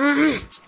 Mm-hmm.